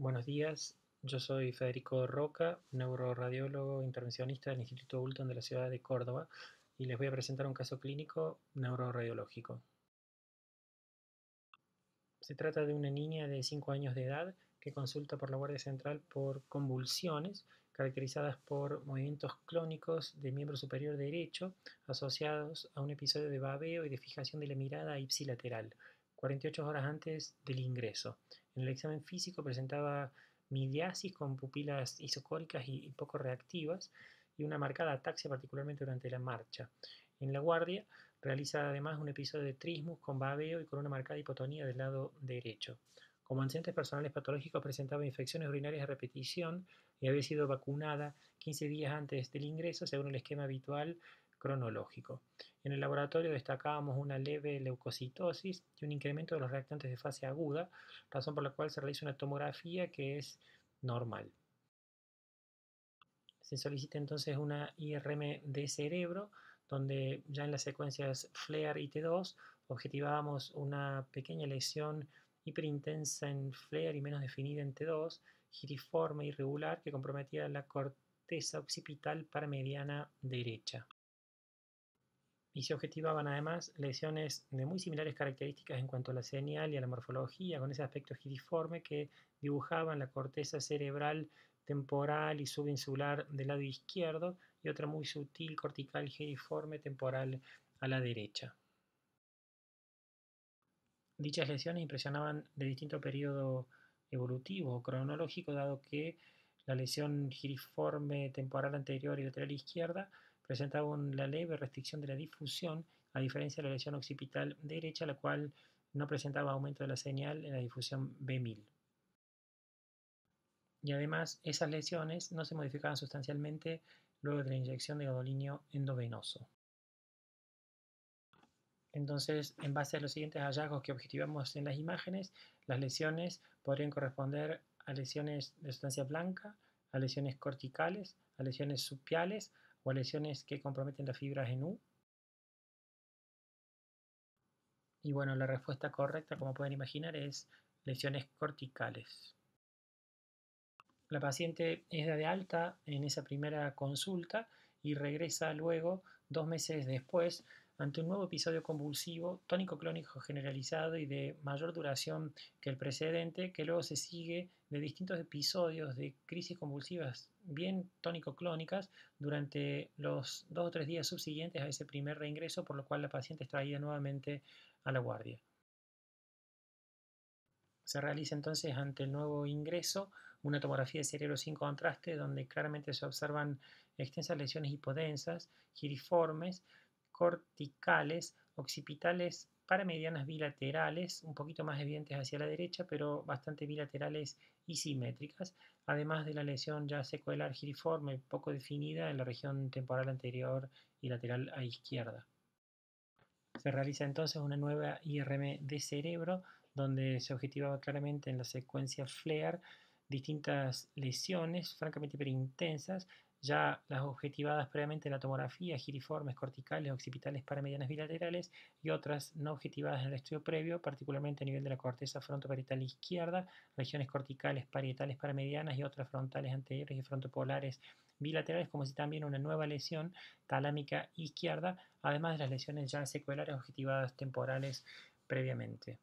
Buenos días, yo soy Federico Roca, neuroradiólogo intervencionista del Instituto Ulton de la ciudad de Córdoba y les voy a presentar un caso clínico neuroradiológico. Se trata de una niña de 5 años de edad que consulta por la Guardia Central por convulsiones caracterizadas por movimientos clónicos del miembro superior derecho asociados a un episodio de babeo y de fijación de la mirada ipsilateral, 48 horas antes del ingreso. En el examen físico presentaba midiasis con pupilas isocóricas y, poco reactivas y una marcada ataxia particularmente durante la marcha. En la guardia realiza además un episodio de trismus con babeo y con una marcada hipotonía del lado derecho. Como antecedentes personales patológicos presentaba infecciones urinarias a repetición y había sido vacunada 15 días antes del ingreso según el esquema habitual cronológico. En el laboratorio destacábamos una leve leucocitosis y un incremento de los reactantes de fase aguda, razón por la cual se realiza una tomografía que es normal. Se solicita entonces una IRM de cerebro, donde ya en las secuencias FLAIR y T2 objetivábamos una pequeña lesión hiperintensa en FLAIR y menos definida en T2, giriforme irregular que comprometía la corteza occipital paramediana derecha y se objetivaban además lesiones de muy similares características en cuanto a la señal y a la morfología, con ese aspecto giriforme que dibujaban la corteza cerebral temporal y subinsular del lado izquierdo y otra muy sutil cortical giriforme temporal a la derecha. Dichas lesiones impresionaban de distinto periodo evolutivo o cronológico, dado que la lesión giriforme temporal anterior y lateral izquierda presentaba una leve restricción de la difusión, a diferencia de la lesión occipital derecha, la cual no presentaba aumento de la señal en la difusión B1000. Y además, esas lesiones no se modificaban sustancialmente luego de la inyección de gadolinio endovenoso. Entonces, en base a los siguientes hallazgos que objetivamos en las imágenes, las lesiones podrían corresponder a lesiones de sustancia blanca, a lesiones corticales, a lesiones subpiales o lesiones que comprometen las fibras en U. Y bueno, la respuesta correcta, como pueden imaginar, es lesiones corticales. La paciente es de alta en esa primera consulta y regresa luego, dos meses después, ante un nuevo episodio convulsivo, tónico-clónico generalizado y de mayor duración que el precedente, que luego se sigue de distintos episodios de crisis convulsivas bien tónico-clónicas durante los dos o tres días subsiguientes a ese primer reingreso, por lo cual la paciente es traída nuevamente a la guardia. Se realiza entonces ante el nuevo ingreso una tomografía de cerebro sin contraste donde claramente se observan extensas lesiones hipodensas, giriformes, corticales, occipitales paramedianas bilaterales, un poquito más evidentes hacia la derecha, pero bastante bilaterales y simétricas, además de la lesión ya secuelar giriforme poco definida en la región temporal anterior y lateral a izquierda. Se realiza entonces una nueva IRM de cerebro, donde se objetivaba claramente en la secuencia FLAIR distintas lesiones francamente intensas ya las objetivadas previamente en la tomografía, giriformes, corticales, occipitales paramedianas bilaterales y otras no objetivadas en el estudio previo, particularmente a nivel de la corteza frontoparietal izquierda, regiones corticales parietales paramedianas y otras frontales anteriores y frontopolares bilaterales, como si también una nueva lesión talámica izquierda, además de las lesiones ya secuelares objetivadas temporales previamente.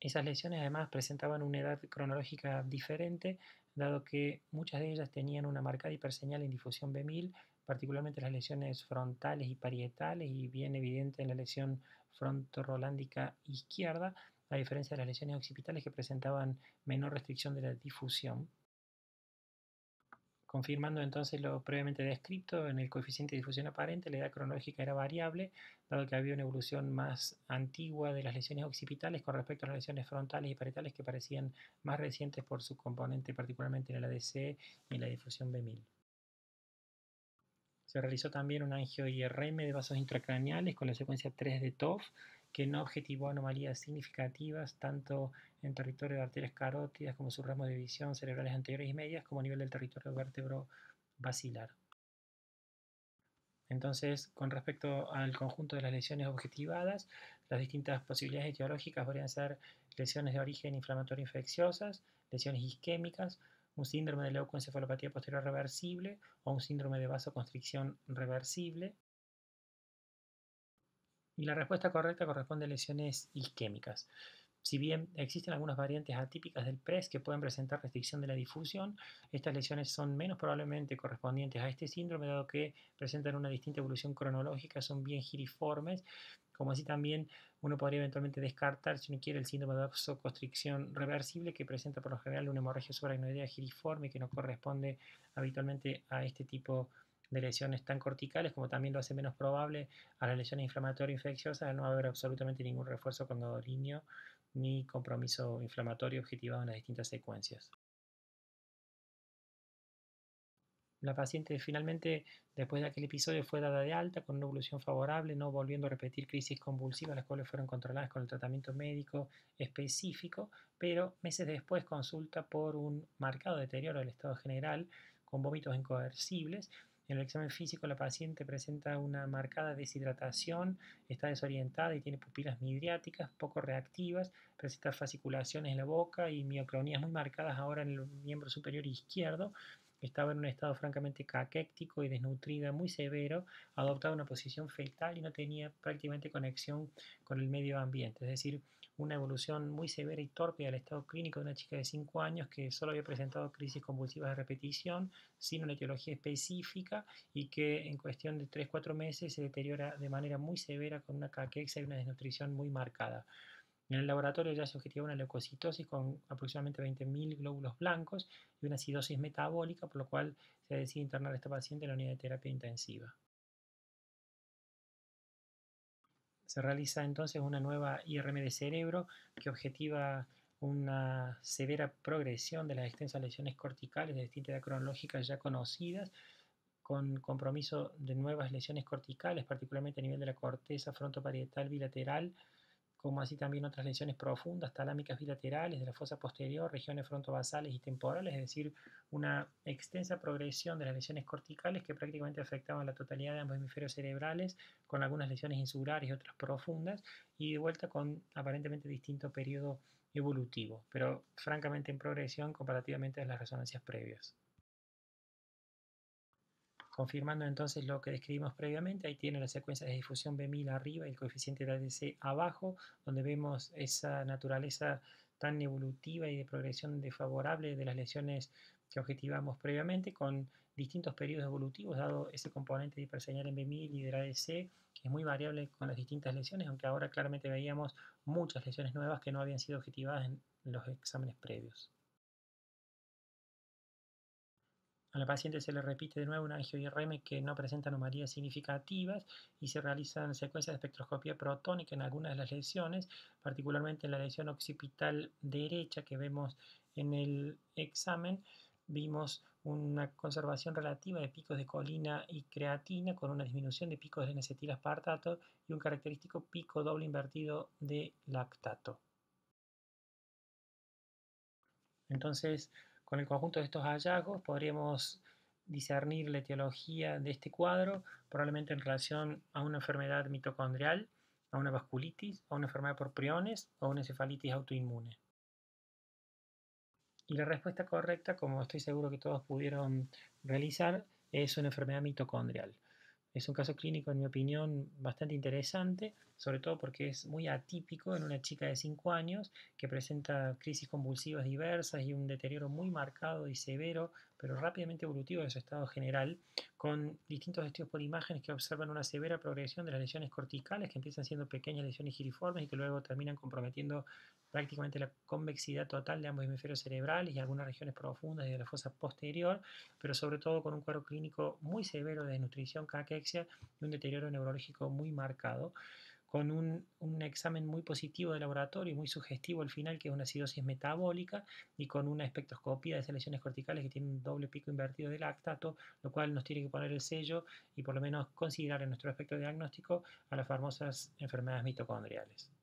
Esas lesiones además presentaban una edad cronológica diferente, dado que muchas de ellas tenían una marcada hiperseñal en difusión B1000, particularmente las lesiones frontales y parietales y bien evidente en la lesión frontorolándica izquierda, a diferencia de las lesiones occipitales que presentaban menor restricción de la difusión confirmando entonces lo previamente descrito, en el coeficiente de difusión aparente la edad cronológica era variable, dado que había una evolución más antigua de las lesiones occipitales con respecto a las lesiones frontales y parietales que parecían más recientes por su componente, particularmente en el ADC y en la difusión B1000. Se realizó también un angio-IRM de vasos intracraneales con la secuencia 3 de TOF, que no objetivó anomalías significativas tanto en territorio de arterias carótidas como sus ramos de visión cerebrales anteriores y medias como a nivel del territorio vértebro basilar. Entonces, con respecto al conjunto de las lesiones objetivadas, las distintas posibilidades etiológicas podrían ser lesiones de origen inflamatorio infecciosas, lesiones isquémicas, un síndrome de leucoencefalopatía posterior reversible o un síndrome de vasoconstricción reversible. Y la respuesta correcta corresponde a lesiones isquémicas. Si bien existen algunas variantes atípicas del PRES que pueden presentar restricción de la difusión, estas lesiones son menos probablemente correspondientes a este síndrome, dado que presentan una distinta evolución cronológica, son bien giriformes, como así también uno podría eventualmente descartar, si uno quiere, el síndrome de vasoconstricción reversible, que presenta por lo general una hemorragia subaracnoidea giriforme que no corresponde habitualmente a este tipo de lesiones tan corticales, como también lo hace menos probable a las lesiones inflamatorias infecciosas, al no haber absolutamente ningún refuerzo condodorinio ni compromiso inflamatorio objetivado en las distintas secuencias. La paciente finalmente, después de aquel episodio, fue dada de alta con una evolución favorable, no volviendo a repetir crisis convulsivas, las cuales fueron controladas con el tratamiento médico específico, pero meses después consulta por un marcado deterioro del estado general, con vómitos incoercibles, en el examen físico la paciente presenta una marcada deshidratación, está desorientada y tiene pupilas midriáticas poco reactivas, presenta fasciculaciones en la boca y mioclonías muy marcadas ahora en el miembro superior izquierdo. Estaba en un estado francamente caquéctico y desnutrida muy severo, adoptaba una posición fetal y no tenía prácticamente conexión con el medio ambiente, es decir, una evolución muy severa y torpe al estado clínico de una chica de 5 años que solo había presentado crisis convulsivas de repetición sin una etiología específica y que en cuestión de 3-4 meses se deteriora de manera muy severa con una caquexia y una desnutrición muy marcada. En el laboratorio ya se objetiva una leucocitosis con aproximadamente 20.000 glóbulos blancos y una acidosis metabólica, por lo cual se decide internar a esta paciente en la unidad de terapia intensiva. Se realiza entonces una nueva IRM de cerebro que objetiva una severa progresión de las extensas lesiones corticales de distinta edad cronológica ya conocidas, con compromiso de nuevas lesiones corticales, particularmente a nivel de la corteza frontoparietal bilateral, como así también otras lesiones profundas, talámicas bilaterales de la fosa posterior, regiones frontovasales y temporales, es decir, una extensa progresión de las lesiones corticales que prácticamente afectaban la totalidad de ambos hemisferios cerebrales, con algunas lesiones insulares y otras profundas, y de vuelta con aparentemente distinto periodo evolutivo, pero francamente en progresión comparativamente a las resonancias previas. Confirmando entonces lo que describimos previamente, ahí tiene la secuencia de difusión B1000 arriba y el coeficiente de ADC abajo, donde vemos esa naturaleza tan evolutiva y de progresión desfavorable de las lesiones que objetivamos previamente, con distintos periodos evolutivos, dado ese componente de hiperseñal en B1000 y del ADC, que es muy variable con las distintas lesiones, aunque ahora claramente veíamos muchas lesiones nuevas que no habían sido objetivadas en los exámenes previos. A la paciente se le repite de nuevo una angio-IRM que no presenta anomalías significativas y se realizan secuencias de espectroscopía protónica en algunas de las lesiones, particularmente en la lesión occipital derecha que vemos en el examen. Vimos una conservación relativa de picos de colina y creatina con una disminución de picos de N-acetil aspartato y un característico pico doble invertido de lactato. Entonces, con el conjunto de estos hallazgos podríamos discernir la etiología de este cuadro, probablemente en relación a una enfermedad mitocondrial, a una vasculitis, a una enfermedad por priones o a una encefalitis autoinmune. Y la respuesta correcta, como estoy seguro que todos pudieron realizar, es una enfermedad mitocondrial. Es un caso clínico, en mi opinión, bastante interesante, sobre todo porque es muy atípico en una chica de 5 años que presenta crisis convulsivas diversas y un deterioro muy marcado y severo, pero rápidamente evolutivo de su estado general, con distintos estudios por imágenes que observan una severa progresión de las lesiones corticales que empiezan siendo pequeñas lesiones giriformes y que luego terminan comprometiendo prácticamente la convexidad total de ambos hemisferios cerebrales y algunas regiones profundas de la fosa posterior, pero sobre todo con un cuadro clínico muy severo de desnutrición, caquexia y un deterioro neurológico muy marcado con un, examen muy positivo de laboratorio y muy sugestivo al final, que es una acidosis metabólica, y con una espectroscopía de esas lesiones corticales que tiene un doble pico invertido de lactato, lo cual nos tiene que poner el sello y por lo menos considerar en nuestro aspecto diagnóstico a las famosas enfermedades mitocondriales.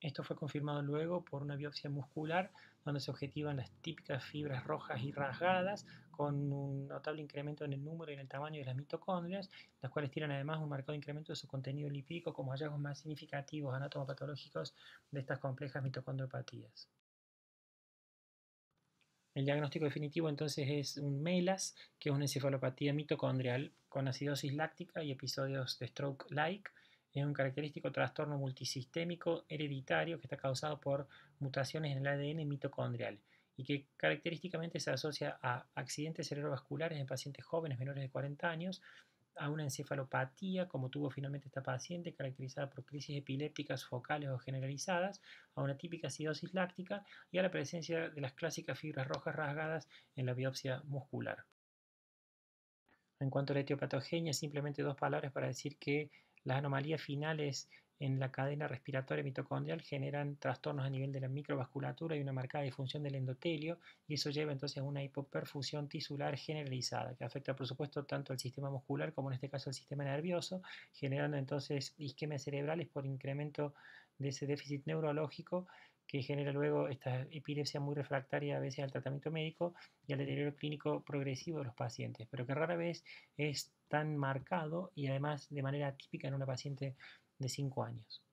Esto fue confirmado luego por una biopsia muscular donde se objetivan las típicas fibras rojas y rasgadas con un notable incremento en el número y en el tamaño de las mitocondrias, las cuales tienen además un marcado incremento de su contenido lipídico como hallazgos más significativos anatomopatológicos de estas complejas mitocondriopatías. El diagnóstico definitivo entonces es un MELAS, que es una encefalopatía mitocondrial con acidosis láctica y episodios de stroke-like, es un característico trastorno multisistémico hereditario que está causado por mutaciones en el ADN mitocondrial y que característicamente se asocia a accidentes cerebrovasculares en pacientes jóvenes menores de 40 años, a una encefalopatía, como tuvo finalmente esta paciente, caracterizada por crisis epilépticas focales o generalizadas, a una típica acidosis láctica y a la presencia de las clásicas fibras rojas rasgadas en la biopsia muscular. En cuanto a la etiopatogenia, simplemente dos palabras para decir que las anomalías finales en la cadena respiratoria mitocondrial generan trastornos a nivel de la microvasculatura y una marcada disfunción del endotelio y eso lleva entonces a una hipoperfusión tisular generalizada que afecta por supuesto tanto al sistema muscular como en este caso al sistema nervioso, generando entonces isquemias cerebrales por incremento de ese déficit neurológico que genera luego esta epilepsia muy refractaria a veces al tratamiento médico y al deterioro clínico progresivo de los pacientes, pero que rara vez es tan marcado y además de manera típica en una paciente de 5 años.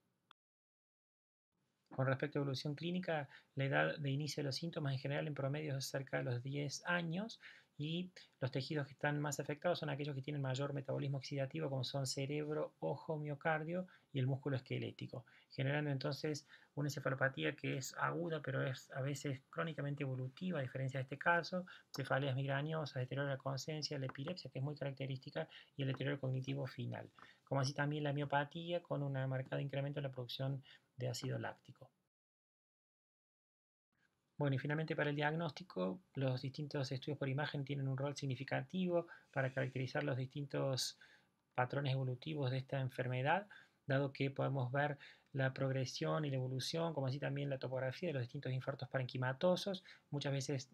Con respecto a evolución clínica, la edad de inicio de los síntomas en general en promedio es cerca de los 10 años y los tejidos que están más afectados son aquellos que tienen mayor metabolismo oxidativo como son cerebro, ojo, miocardio y el músculo esquelético, generando entonces una encefalopatía que es aguda pero es a veces crónicamente evolutiva a diferencia de este caso, cefaleas migrañosas, deterioro de la conciencia, la epilepsia que es muy característica y el deterioro cognitivo final, como así también la miopatía con un marcado incremento en la producción de ácido láctico. Bueno, y finalmente para el diagnóstico, los distintos estudios por imagen tienen un rol significativo para caracterizar los distintos patrones evolutivos de esta enfermedad, dado que podemos ver la progresión y la evolución, como así también la topografía de los distintos infartos parenquimatosos, muchas veces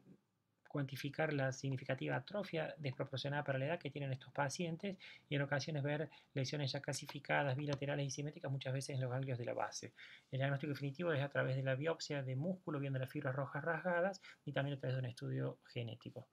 cuantificar la significativa atrofia desproporcionada para la edad que tienen estos pacientes y en ocasiones ver lesiones ya clasificadas bilaterales y simétricas muchas veces en los ganglios de la base. El diagnóstico definitivo es a través de la biopsia de músculo viendo las fibras rojas rasgadas y también a través de un estudio genético.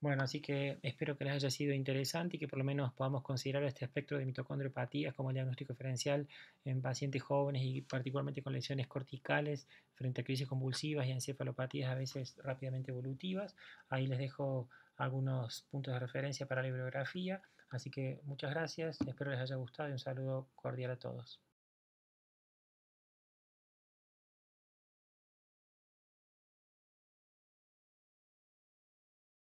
Bueno, así que espero que les haya sido interesante y que por lo menos podamos considerar este aspecto de mitocondriopatías como el diagnóstico diferencial en pacientes jóvenes y particularmente con lesiones corticales frente a crisis convulsivas y encefalopatías a veces rápidamente evolutivas. Ahí les dejo algunos puntos de referencia para la bibliografía. Así que muchas gracias, espero les haya gustado y un saludo cordial a todos.